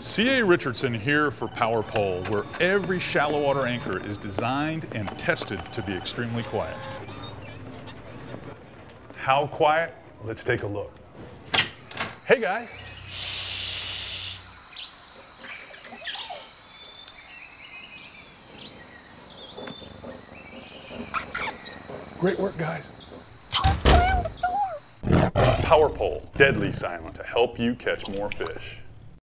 C.A. Richardson here for Power Pole, where every shallow water anchor is designed and tested to be extremely quiet. How quiet? Let's take a look. Hey guys. Great work, guys. Don't slam the door. Power Pole, deadly silent to help you catch more fish.